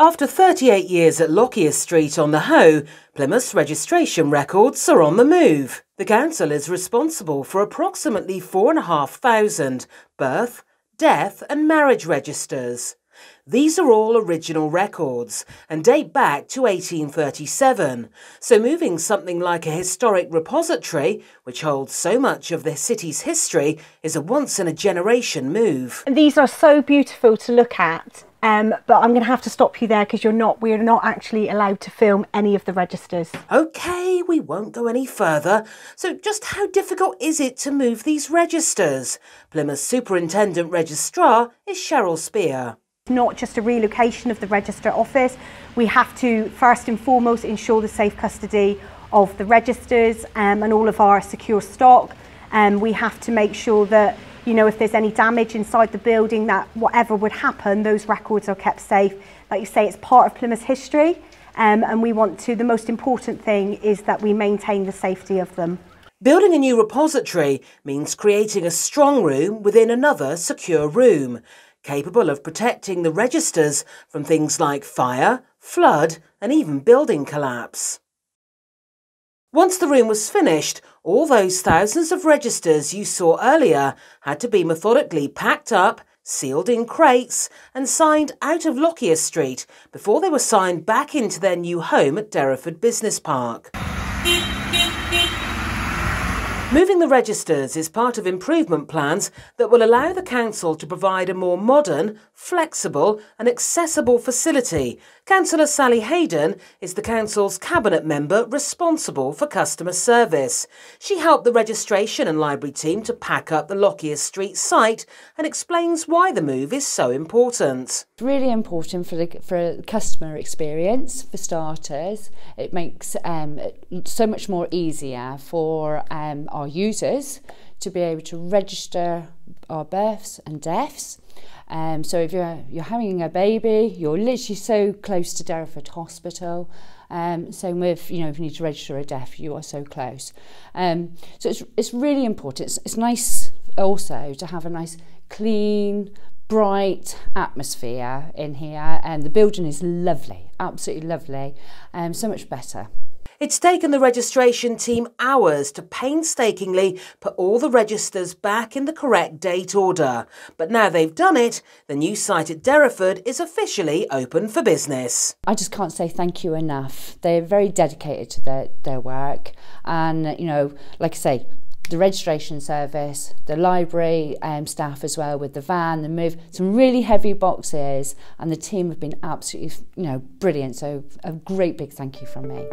After 38 years at Lockyer Street on the Hoe, Plymouth's registration records are on the move. The council is responsible for approximately 4,500 birth, death and marriage registers. These are all original records and date back to 1837, so moving something like a historic repository, which holds so much of the city's history, is a once in a generation move. These are so beautiful to look at um, but I'm going to have to stop you there because you're not. We're not actually allowed to film any of the registers. Okay, we won't go any further. So, just how difficult is it to move these registers? Plymouth Superintendent Registrar is Cheryl Spear. Not just a relocation of the register office. We have to first and foremost ensure the safe custody of the registers um, and all of our secure stock. Um, we have to make sure that you know, if there's any damage inside the building, that whatever would happen, those records are kept safe. Like you say, it's part of Plymouth history, um, and we want to, the most important thing is that we maintain the safety of them. Building a new repository means creating a strong room within another secure room, capable of protecting the registers from things like fire, flood, and even building collapse. Once the room was finished, all those thousands of registers you saw earlier had to be methodically packed up, sealed in crates, and signed out of Lockyer Street before they were signed back into their new home at Derriford Business Park. Moving the registers is part of improvement plans that will allow the Council to provide a more modern, flexible and accessible facility. Councillor Sally Haydon is the Council's Cabinet member responsible for customer service. She helped the registration and library team to pack up the Lockyer Street site and explains why the move is so important. It's really important for the for customer experience, for starters. It makes um, so much more easier for um, our users to be able to register our births and deaths. Um, so if you're you're having a baby, you're literally so close to Derriford Hospital. Um, same with you know if you need to register a death, you are so close. Um, so it's it's really important. It's, it's nice also to have a nice clean, bright atmosphere in here, and the building is lovely, absolutely lovely, um, so much better. It's taken the registration team hours to painstakingly put all the registers back in the correct date order. But now they've done it, the new site at Derriford is officially open for business. I just can't say thank you enough. They're very dedicated to their, their work. And, you know, like I say, the registration service, the library um, staff as well with the van, the move, some really heavy boxes, and the team have been absolutely, you know, brilliant. So a great big thank you from me.